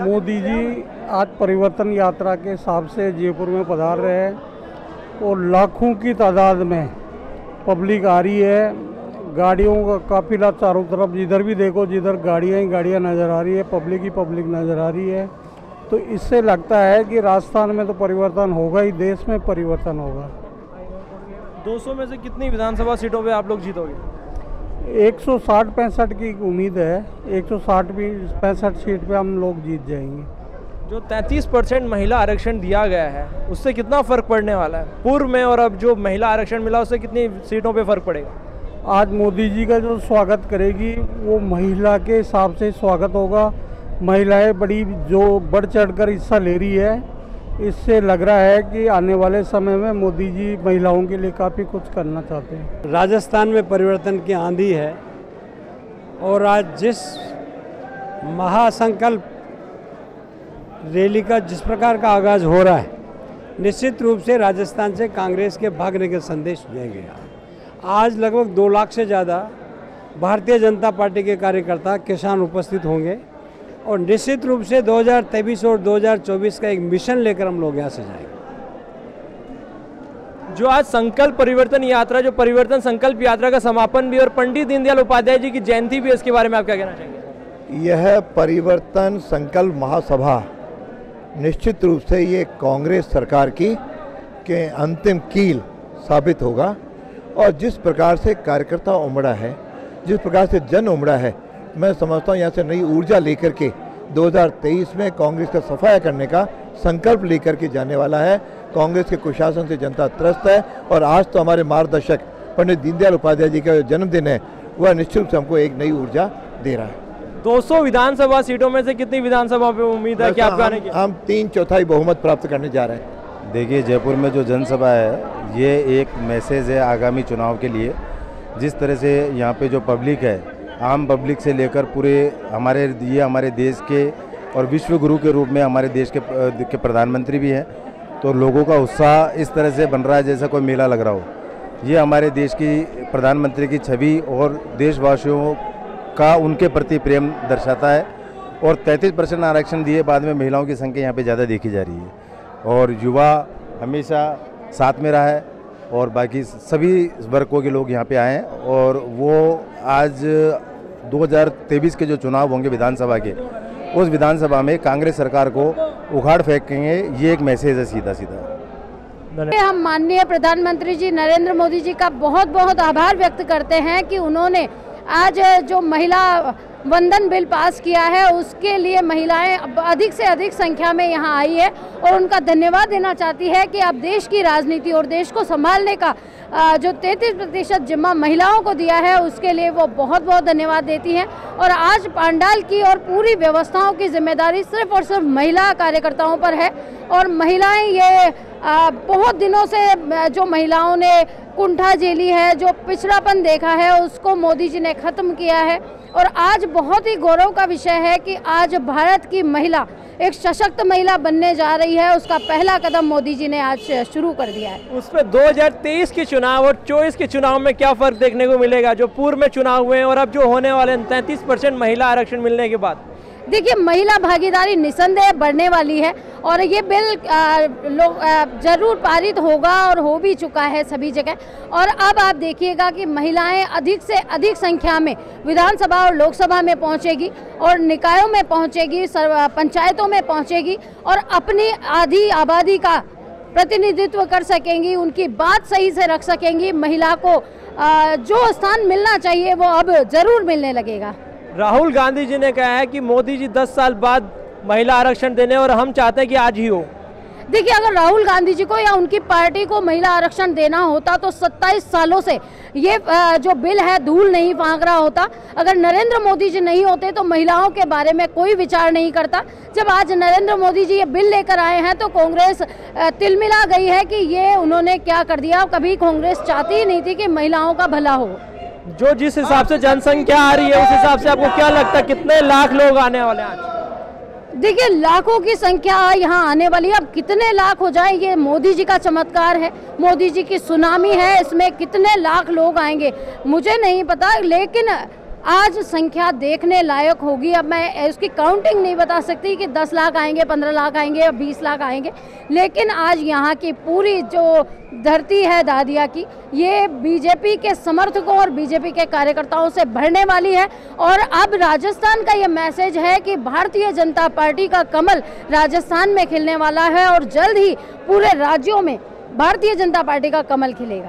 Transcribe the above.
मोदी जी, आज परिवर्तन यात्रा के हिसाब से जयपुर में पधार रहे हैं और लाखों की तादाद में पब्लिक आ रही है। गाड़ियों का काफिला चारों तरफ़, जिधर भी देखो, जिधर गाड़ियाँ ही गाड़ियाँ नज़र आ रही है, पब्लिक ही पब्लिक नज़र आ रही है। तो इससे लगता है कि राजस्थान में तो परिवर्तन होगा ही, देश में परिवर्तन होगा। 200 में से कितनी विधानसभा सीटों पे आप लोग जीतोगे? 160 पैंसठ की उम्मीद है। 160 भी पैंसठ सीट पे हम लोग जीत जाएँगे। जो 33 परसेंट महिला आरक्षण दिया गया है उससे कितना फ़र्क पड़ने वाला है? पूर्व में और अब जो महिला आरक्षण मिला उससे कितनी सीटों पे फ़र्क पड़ेगा? आज मोदी जी का जो स्वागत करेगी वो महिला के हिसाब से स्वागत होगा। महिलाएँ बड़ी जो बढ़ चढ़कर हिस्सा ले रही है। इससे लग रहा है कि आने वाले समय में मोदी जी महिलाओं के लिए काफ़ी कुछ करना चाहते हैं। राजस्थान में परिवर्तन की आंधी है और आज जिस महासंकल्प रैली का, जिस प्रकार का आगाज़ हो रहा है, निश्चित रूप से राजस्थान से कांग्रेस के भागने के संदेश दिए गया आज लगभग दो लाख से ज़्यादा भारतीय जनता पार्टी के कार्यकर्ता किसान उपस्थित होंगे। और निश्चित रूप से 2023 और 2024 का एक मिशन लेकर हम लोग यहाँ से जाएँगे। जो आज संकल्प परिवर्तन यात्रा जो परिवर्तन संकल्प यात्रा का समापन भी और पंडित दीनदयाल उपाध्याय जी की जयंती भी इसके बारे में आप क्या कहना चाहेंगे? यह परिवर्तन संकल्प महासभा निश्चित रूप से ये कांग्रेस सरकार की के अंतिम कील साबित होगा। और जिस प्रकार से कार्यकर्ता उमड़ा है जिस प्रकार से जन उमड़ा है मैं समझता हूँ यहाँ से नई ऊर्जा लेकर के 2023 में कांग्रेस का सफाया करने का संकल्प लेकर के जाने वाला है। कांग्रेस के कुशासन से जनता त्रस्त है और आज तो हमारे मार्गदर्शक पंडित दीनदयाल उपाध्याय जी का जो जन्मदिन है वह निश्चित रूप से हमको एक नई ऊर्जा दे रहा है। 200 विधानसभा सीटों में से कितनी विधानसभा पे उम्मीद है कि आप आने की? हम, हम तीन चौथाई बहुमत प्राप्त करने जा रहे हैं। देखिए जयपुर में जो जनसभा है ये एक मैसेज है आगामी चुनाव के लिए। जिस तरह से यहाँ पे जो पब्लिक है आम पब्लिक से लेकर पूरे हमारे, ये हमारे देश के और विश्व गुरु के रूप में हमारे देश के के प्रधानमंत्री भी हैं। तो लोगों का उत्साह इस तरह से बन रहा है जैसा कोई मेला लग रहा हो। ये हमारे देश की प्रधानमंत्री की छवि और देशवासियों का उनके प्रति प्रेम दर्शाता है और 33 परसेंट आरक्षण दिए बाद में महिलाओं की संख्या यहाँ पे ज़्यादा देखी जा रही है। और युवा हमेशा साथ में रहा है। और बाकी सभी वर्गों के लोग यहाँ पे आए हैं और वो आज 2023 के जो चुनाव होंगे विधानसभा के, उस विधानसभा में कांग्रेस सरकार को उखाड़ फेंकेंगे, ये एक मैसेज है सीधा सीधा हम माननीय प्रधानमंत्री जी नरेंद्र मोदी जी का बहुत बहुत आभार व्यक्त करते हैं कि उन्होंने आज जो महिला वंदन बिल पास किया है, उसके लिए महिलाएँ अधिक से अधिक संख्या में यहाँ आई है और उनका धन्यवाद देना चाहती है कि अब देश की राजनीति और देश को संभालने का जो 33 प्रतिशत जिम्मा महिलाओं को दिया है, उसके लिए वो बहुत बहुत धन्यवाद देती हैं। और आज पांडाल की और पूरी व्यवस्थाओं की ज़िम्मेदारी सिर्फ़ और सिर्फ़ महिला कार्यकर्ताओं पर है और महिलाएँ ये बहुत दिनों से जो महिलाओं ने कुंठा झेली है, जो पिछड़ापन देखा है, उसको मोदी जी ने ख़त्म किया है। और आज बहुत ही गौरव का विषय है कि आज भारत की महिला एक सशक्त महिला बनने जा रही है। उसका पहला कदम मोदी जी ने आज शुरू कर दिया है। उस पर 2023 के चुनाव और 24 के चुनाव में क्या फ़र्क देखने को मिलेगा? जो पूर्व में चुनाव हुए हैं और अब जो होने वाले तैंतीस परसेंट महिला आरक्षण मिलने के बाद। देखिए, महिला भागीदारी निसंदेह बढ़ने वाली है और ये बिल लोग ज़रूर पारित होगा और हो भी चुका है सभी जगह। और अब आप देखिएगा कि महिलाएँ अधिक से अधिक संख्या में विधानसभा और लोकसभा में पहुंचेगी और निकायों में पहुंचेगी पंचायतों में पहुंचेगी और अपनी आधी आबादी का प्रतिनिधित्व कर सकेंगी, उनकी बात सही से रख सकेंगी। महिला को जो स्थान मिलना चाहिए वो अब ज़रूर मिलने लगेगा। राहुल गांधी जी ने कहा है कि मोदी जी 10 साल बाद महिला आरक्षण देने और हम चाहते हैं कि आज ही हो। देखिए, अगर राहुल गांधी जी को या उनकी पार्टी को महिला आरक्षण देना होता तो 27 सालों से ये जो बिल है धूल नहीं फांक रहा होता। अगर नरेंद्र मोदी जी नहीं होते तो महिलाओं के बारे में कोई विचार नहीं करता। जब आज नरेंद्र मोदी जी ये बिल लेकर आए हैं तो कांग्रेस तिलमिला गई है कि ये उन्होंने क्या कर दिया। कभी कांग्रेस चाहती ही नहीं थी कि महिलाओं का भला हो। जो जिस हिसाब से जनसंख्या आ रही है, उस हिसाब से आपको क्या लगता है, कितने लाख लोग आने वाले हैं आज? देखिए, लाखों की संख्या यहाँ आने वाली है। अब कितने लाख हो जाए, ये मोदी जी का चमत्कार है। मोदी जी की सुनामी है, इसमें कितने लाख लोग आएँगे? मुझे नहीं पता, लेकिन आज संख्या देखने लायक होगी। अब मैं उसकी काउंटिंग नहीं बता सकती कि 10 लाख आएँगे 15 लाख आएँगे या 20 लाख आएँगे। लेकिन आज यहाँ की पूरी जो धरती है दादिया की, ये बीजेपी के समर्थकों और बीजेपी के कार्यकर्ताओं से भरने वाली है। और अब राजस्थान का ये मैसेज है कि भारतीय जनता पार्टी का कमल राजस्थान में खिलने वाला है और जल्द ही पूरे राज्यों में भारतीय जनता पार्टी का कमल खिलेगा।